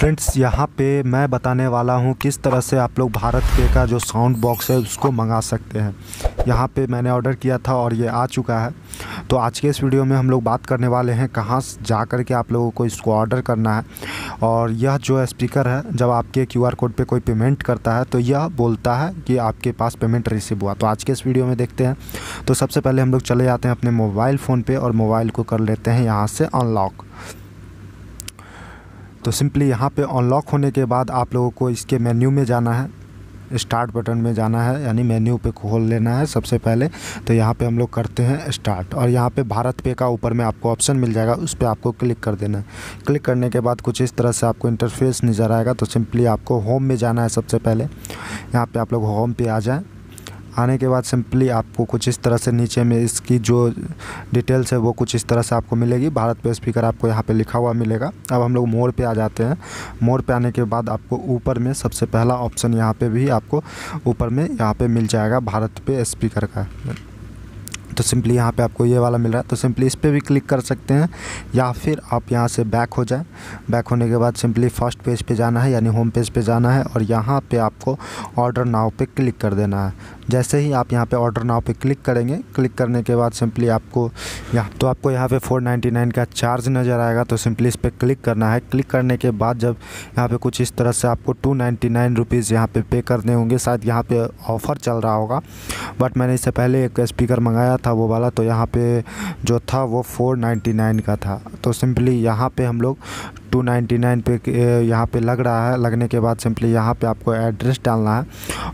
Friends, यहाँ पे मैं बताने वाला हूँ किस तरह से आप लोग भारत पे का जो साउंड बॉक्स है, उसको मंगा सकते हैं। यहाँ पे मैंने ऑर्डर किया था और ये आ चुका है। तो आज के इस वीडियो में हम लोग बात करने वाले हैं कहाँ जा कर के आप लोगों को इसको ऑर्डर करना है। और यह जो स्पीकर है, जब आपके क्यूआर कोड पर कोई पेमेंट करता है तो यह बोलता है कि आपके पास पेमेंट रिसीव हुआ। तो आज के इस वीडियो में देखते हैं। तो सबसे पहले हम लोग चले जाते हैं अपने मोबाइल फ़ोन पर और मोबाइल को कर लेते हैं यहाँ से अनलॉक तो सिंपली यहाँ पे अनलॉक होने के बाद आप लोगों को इसके मेन्यू में जाना है। स्टार्ट बटन में जाना है, यानी मेन्यू पे खोल लेना है सबसे पहले। तो यहाँ पे हम लोग करते हैं स्टार्ट और यहाँ पे भारत पे का ऊपर में आपको ऑप्शन मिल जाएगा, उस पर आपको क्लिक कर देना है। क्लिक करने के बाद कुछ इस तरह से आपको इंटरफेस नज़र आएगा तो सिंपली आपको होम में जाना है सबसे पहले। यहाँ पर आप लोग होम पर आ जाएँ। आने के बाद सिंपली आपको कुछ इस तरह से नीचे में इसकी जो डिटेल्स है, वो कुछ इस तरह से आपको मिलेगी। भारत पे स्पीकर आपको यहाँ पे लिखा हुआ मिलेगा। अब हम लोग मोड़ पे आ जाते हैं। मोड़ पे आने के बाद आपको ऊपर में सबसे पहला ऑप्शन यहाँ पे भी आपको ऊपर में यहाँ पे मिल जाएगा भारत पे स्पीकर का। तो सिंपली यहाँ पे आपको ये वाला मिल रहा है। तो सिंपली इस पर भी क्लिक कर सकते हैं या फिर आप यहाँ से बैक हो जाए। बैक होने के बाद सिंपली फ़र्स्ट पेज पे जाना है, यानी होम पेज पे जाना है और यहाँ पे आपको ऑर्डर नाव पे क्लिक कर देना है। जैसे ही आप यहाँ पे ऑर्डर नाव पे क्लिक करेंगे क्लिक करने के बाद सिंपली आपको यहाँ तो आपको यहाँ पे 499 का चार्ज नज़र आएगा तो सिंपली इस पर क्लिक करना है। क्लिक करने के बाद जब यहाँ पे कुछ इस तरह से आपको टू नाइन्टी नाइन रुपीज़ यहाँ पर पे करने होंगे, शायद यहाँ पर ऑफ़र चल रहा होगा। बट मैंने इससे पहले एक स्पीकर मंगाया था, वो वाला तो यहाँ पे जो था वो फोर नाइन का था। तो सिंपली यहाँ पे हम लोग टू नाइन्टी नाइन पे यहाँ पे लग रहा है। लगने के बाद सिंपली यहाँ पे आपको एड्रेस डालना है।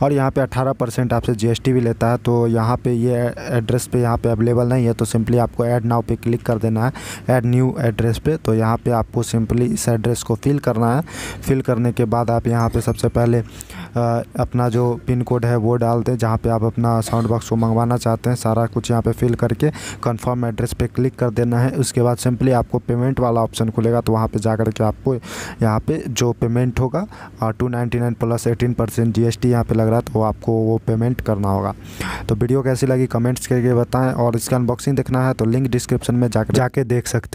और यहाँ पे अठारह परसेंट आपसे जीएसटी भी लेता है। तो यहाँ पे ये एड्रेस पे यहाँ पे अवेलेबल नहीं है। तो सिंपली आपको ऐड नाउ पे क्लिक कर देना है। ऐड न्यू एड्रेस पे। तो यहाँ पे आपको सिंपली इस एड्रेस को फिल करना है। फिल करने के बाद आप यहाँ पे सबसे पहले अपना जो पिन कोड है वो डाल दें जहाँ पे आप अपना साउंड बॉक्स को मंगवाना चाहते हैं। सारा कुछ यहाँ पे फिल करके कंफर्म एड्रेस पे क्लिक कर देना है। उसके बाद सिंपली आपको पेमेंट वाला ऑप्शन खुलेगा। तो वहाँ पे जा करके आपको यहाँ पे जो पेमेंट होगा two ninety nine plus eighteen percent G S T यहाँ पर लग रहा है तो आपको वो पेमेंट करना होगा। तो वीडियो कैसी लगी कमेंट्स करके बताएँ और इसका अनबॉक्सिंग देखना है तो लिंक डिस्क्रिप्शन में जाकर जाके देख सकते